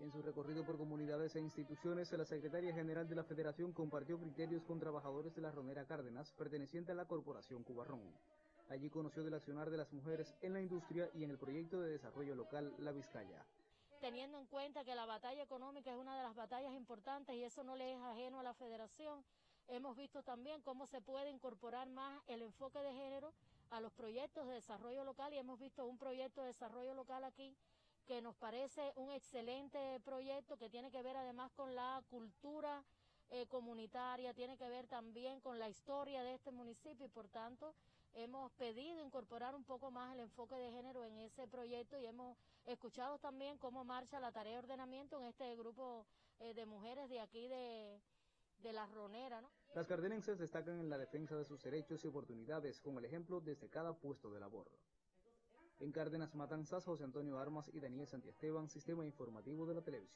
En su recorrido por comunidades e instituciones, la secretaria general de la Federación compartió criterios con trabajadores de la Ronera Cárdenas, perteneciente a la Corporación Cubarrón. Allí conoció del accionar de las mujeres en la industria y en el proyecto de desarrollo local La Vizcaya. Teniendo en cuenta que la batalla económica es una de las batallas importantes y eso no le es ajeno a la Federación, hemos visto también cómo se puede incorporar más el enfoque de género a los proyectos de desarrollo local y hemos visto un proyecto de desarrollo local aquí que nos parece un excelente proyecto que tiene que ver además con la cultura eh, comunitaria, tiene que ver también con la historia de este municipio y por tanto hemos pedido incorporar un poco más el enfoque de género en ese proyecto y hemos escuchado también cómo marcha la tarea de ordenamiento en este grupo eh, de mujeres de aquí de, de la Ronera. ¿no? Las cardenenses destacan en la defensa de sus derechos y oportunidades con el ejemplo desde cada puesto de labor. En Cárdenas Matanzas, José Antonio Armas y Daniel Santiesteban, Sistema Informativo de la Televisión.